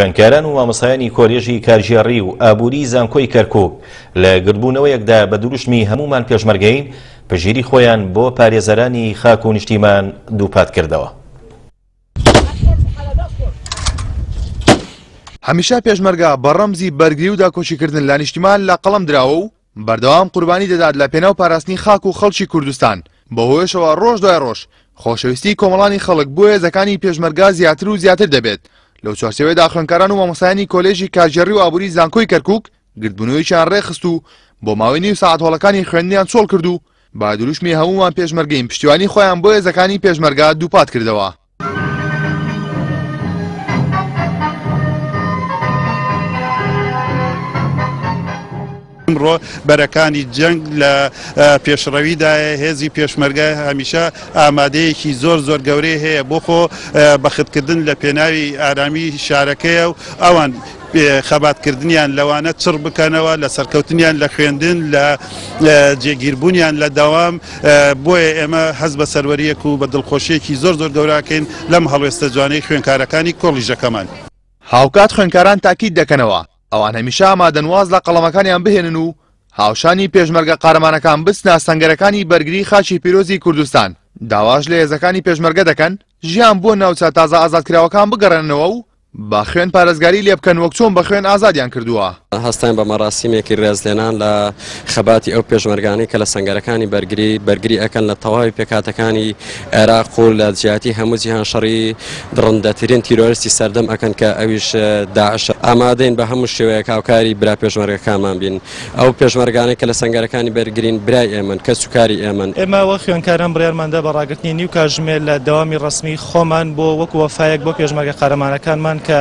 خوێندکاران و مامۆستایانی کۆلێژی کارگێڕی و ئابووری زانکۆی کەرکوک لە گردبوونەوەیەکدا بە دروشمی هەموومان پێشمەرگەین پژیری خۆیان بۆ پارێزەرانی خاک و نیشتیمان دووپات کردەوە. هەمیشە پێشمەرگە بە ڕەمزی بەرگری و داکۆکیکردن لە نیشتیمان لە قەڵەم دراوە و بەردەوام قوربانی دەدات لە پێناو پاراستنی خاک و خەڵکی کوردستان، بەوهۆیەشەوە ڕۆژ دوای ڕۆژ خۆشەویستی کۆمەڵانی خەڵک بۆ هێزەکانی پێشمەرگە زیاتر و زیاتر دەبێت، لەو چوارچێوەیەدا خوێندکاران و مامۆستایانی کۆلێژی کارگێڕی و ئابووری زانکۆی کەرکووک گردبوونەوەیەکیان ڕێکخست و بۆ ماوەی نیو سەعات هۆڵەکانی خوێندنیان چۆڵکرد و بە دروشمی هەموومان پێشمەرگەین پشتیوانی خۆیان بۆ هێزەکانی پێشمەرگە دووپاتکردەوە. ئەمڕۆ بەرەکانی جەنگ لە پێشڕەویدایە هێزی پێشمەرگە هەمیشە ئامادەیەکی زۆر زۆر گەورەی هەیە بۆ خۆ بەختکردن لە پێناوی ئارامی شارەکەیە و ئەوان خەباتکردنیان لەوانە چڕ بکەنەوە لە سەرکەوتنیان لە خوێندن لە جێگیربوونیان لە دەوام بۆیە ئێمە هەست بە سەروەریەک و بە دڵخۆشیەکی زۆر زۆر گەوراکەین لەم هەڵوێستە جوانەی خوێنکارەکانی کۆڵیژەکەمان. هاوکات خوێنکاران تاکید دەکەنەوە ئەوان هەمیشە ئامادەن واز لە قەڵەمەکانیان بهێنن و هاوشانی پێشمەرگە قارەمانەکان بچنە سەنگەرەکانی بەرگری خاکی پیرۆزی کوردستان داواش لە هێزەکانی پێشمەرگە دەکەن ژیان بۆ ناوچە تازە ئازادکراوەکان بگەڕێننەوە و بە خوێن پارێزگاری لێ بکەن وەک چۆن بە خوێن ئازادیان کردووە. هەستاین بە مەراسیمێکی رێزلێنان لە خەباتی ئەو پێشمەرگانەی کە لە سەنگەرەکانی بەرگری بەرگری ئەکەن لە تەواوی پێکهاتەکانی عێراق و لە جیاتی هەموو جیهان شەڕی دڕندەترین تیرۆرستی سەردەم ئەکەن کە ئەویش داعشە ئامادەین بە هەموو شێوەیەک هاوکاری برا پێشمەرگەکانمان بین. ئەو پێشمەرگانەی کە لە سەنگەرەکانی بەرگرین برای ئێمەن، کەس و کاری ئێمەن. ئێمە وەک خوێندکاران بڕیارمان دا بە ڕاگرتنی نیو کاژمێر لە دەوامی ڕەسمی خۆمان بۆ وەکو وەفایەک بۆ پێشمەرگە قارەمانەکانمان کە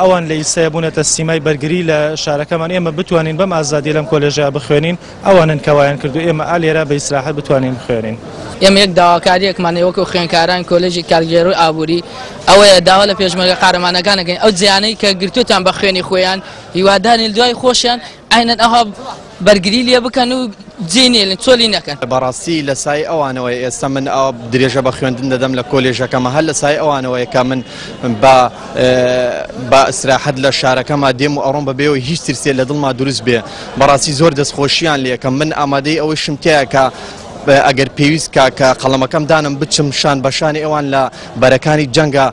ئەوان لە ئیستایا بوونەتە سیمای بەرگری لە شارەکەمان ئێمە بتوانین بەم ئازادیە لەم کۆلێژەیا بخوێنین ئەوانن کە وایان کردوو ئێمە ئا لێرە بە ئیسراحەت بتوانین بخوێنین. ئێمە یەک داواکاریەکمان هەیە وەکو خوێندکارانی کۆلێژی کارگێڕی ئابووری ئەوەیە داوا لە پێشمەرگە قارەمانەکان ئەکەین ئەو جێیانەی کە گرتووتان بە خوێنی خۆیان هیوادارین دوای خۆشیان ئاینەن ئەها بەرگری لێ بکەن و جێ نێلن چۆلی نەکەن. بەڕاستی لە سای ئەوانەوەی ئێستا من ئەو درێژە بە خوێندن دەدەم لە کۆلێژەکەمە هەر لە سای ئەوانەوەی کە من بە بە ئەسراحەت لە شارەکەما دێم و ئەڕۆم بە بێەوەی هیچ ترسێ لە دڵما دروست بێ بەڕاستی زۆر دەستخۆشییان لەکەم من ئامادەی ئەوەی شمتەیە کە ئەگەر پێویست کا کە قەڵەمەکەم دانم بچم شان بەشانی ئەوان لە بەرەکانی جەنگە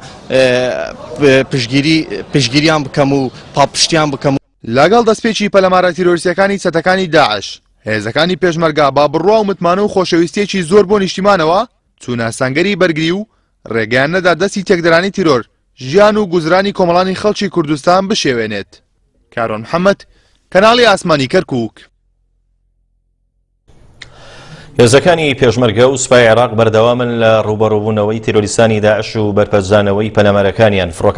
پشتگیریان بکەم و پاڵپشتیان بکەم. لەگەڵ دەستپێکی پەلەمارە تیرۆریستییەکانی چەتەکانی داعش، هێزەکانی پێشمەرگە بە بڕوا و متمانە و خۆشەویستییەکی زۆر بۆ نیشتیمانەوە چوونە سەنگەری بەرگری و ڕێگەیان نەدا دەستی تێکدەرانی تیرۆر ژیان و گوزرانی کۆمەڵانی خەڵکی کوردستان بشێوێنێت. کارۆن محەمەد، کەناڵی ئاسمانی کەرکووک. هێزەکانی پێشمەرگە و سوپای عێراق بەردەوامن لە ڕووبەڕووبوونەوەی تیرۆریستانی داعش و بەرپەرچدانەوەی پەلامارەکانیان فڕۆکە